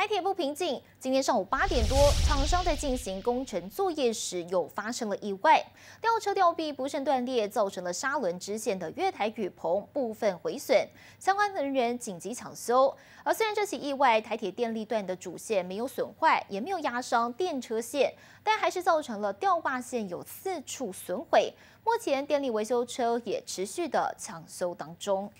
台铁不平静今天上午八点多厂商在进行工程作业时又发生了意外吊车吊臂不慎断裂造成了砂轮支线的月台雨棚部分毁损相关人员紧急抢修。而虽然这起意外台铁电力段的主线没有损坏也没有压伤电车线但还是造成了吊挂线有四处损毁。目前电力维修车也持续的抢修当中。